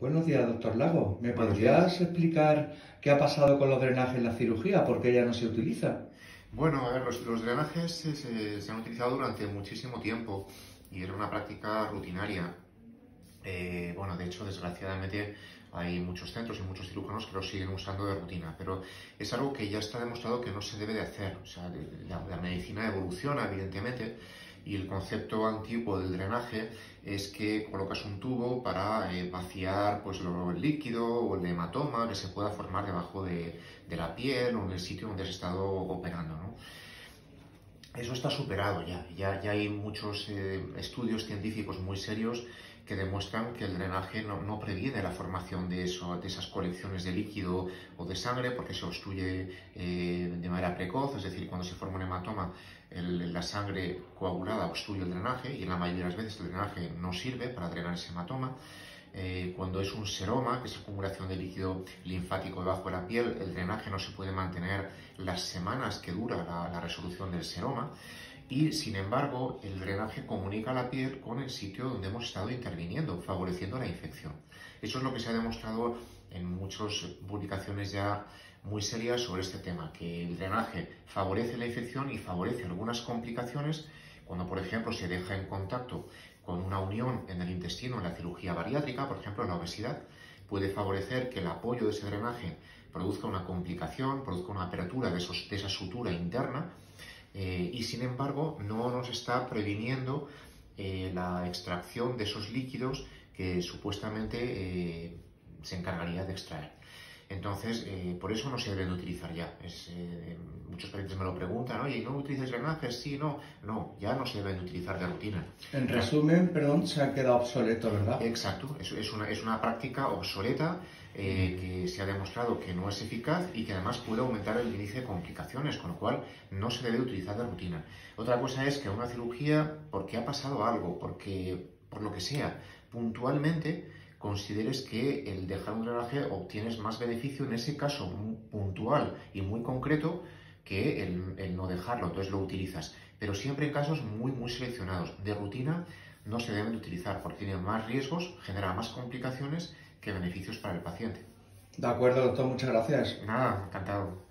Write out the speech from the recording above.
Buenos días, doctor Lago. ¿Me Buenos podrías días. explicar qué ha pasado con los drenajes en la cirugía? ¿Por qué ya no se utiliza? Bueno, a ver, los, los drenajes se, se- se han utilizado durante muchísimo tiempo y era una práctica rutinaria. Eh, bueno, de hecho, desgraciadamente hay muchos centros y muchos cirujanos que lo siguen usando de rutina, pero es algo que ya está demostrado que no se debe de hacer. O sea, la medicina evoluciona, evidentemente, y el concepto antiguo del drenaje es que colocas un tubo para eh, vaciar pues, el líquido o el hematoma que se pueda formar debajo de, de la piel o en el sitio donde has estado operando, ¿no? Eso está superado ya. Ya, ya hay muchos eh, estudios científicos muy serios que demuestran que el drenaje no, no previene la formación de, eso, de esas colecciones de líquido o de sangre porque se obstruye eh, de manera precoz, es decir, cuando se forma un hematoma, la sangre coagulada obstruye el drenaje y en la mayoría de las veces el drenaje no sirve para drenar ese hematoma. Eh, cuando es un seroma, que es acumulación de líquido linfático debajo de la piel, el drenaje no se puede mantener las semanas que dura la resolución del seroma y, sin embargo, el drenaje comunica la piel con el sitio donde hemos estado interviniendo, favoreciendo la infección. Eso es lo que se ha demostrado en muchas publicaciones ya muy serias sobre este tema, que el drenaje favorece la infección y favorece algunas complicaciones cuando, por ejemplo, se deja en contacto con una unión en el intestino en la cirugía bariátrica, por ejemplo, la obesidad, puede favorecer que el apoyo de ese drenaje produzca una complicación, produzca una apertura de, esos- de esa sutura interna eh, y sin embargo no nos está previniendo eh, la extracción de esos líquidos que supuestamente eh, se encargaría de extraer. Entonces, por eso no se deben de utilizar ya. Pacientes me lo preguntan, oye, ¿no utilizas drenajes? Sí, no. No, ya no se deben de utilizar de rutina. En resumen, perdón, se ha quedado obsoleto, ¿verdad? Exacto, es, es una, es una práctica obsoleta eh, que se ha demostrado que no es eficaz y que además puede aumentar el índice de complicaciones, con lo cual no se debe utilizar de rutina. Otra cosa es que una cirugía, porque ha pasado algo, porque por lo que sea, puntualmente consideres que el dejar un drenaje obtienes más beneficio en ese caso puntual y muy concreto que el, el no dejarlo, entonces lo utilizas. Pero siempre en casos muy, muy seleccionados. De rutina no se deben de utilizar porque tienen más riesgos, genera más complicaciones que beneficios para el paciente. De acuerdo, doctor, muchas gracias. Nada, encantado.